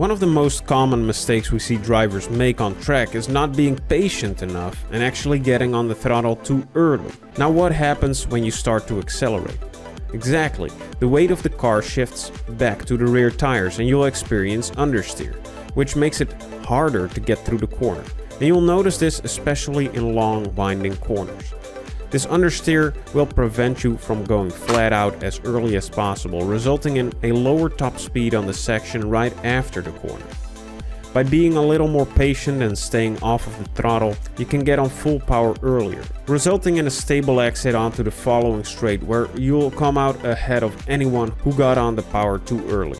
One of the most common mistakes we see drivers make on track is not being patient enough and actually getting on the throttle too early. Now what happens when you start to accelerate? Exactly, the weight of the car shifts back to the rear tires and you'll experience understeer, which makes it harder to get through the corner. And you'll notice this especially in long winding corners. This understeer will prevent you from going flat out as early as possible, resulting in a lower top speed on the section right after the corner. By being a little more patient and staying off of the throttle, you can get on full power earlier, resulting in a stable exit onto the following straight where you'll come out ahead of anyone who got on the power too early.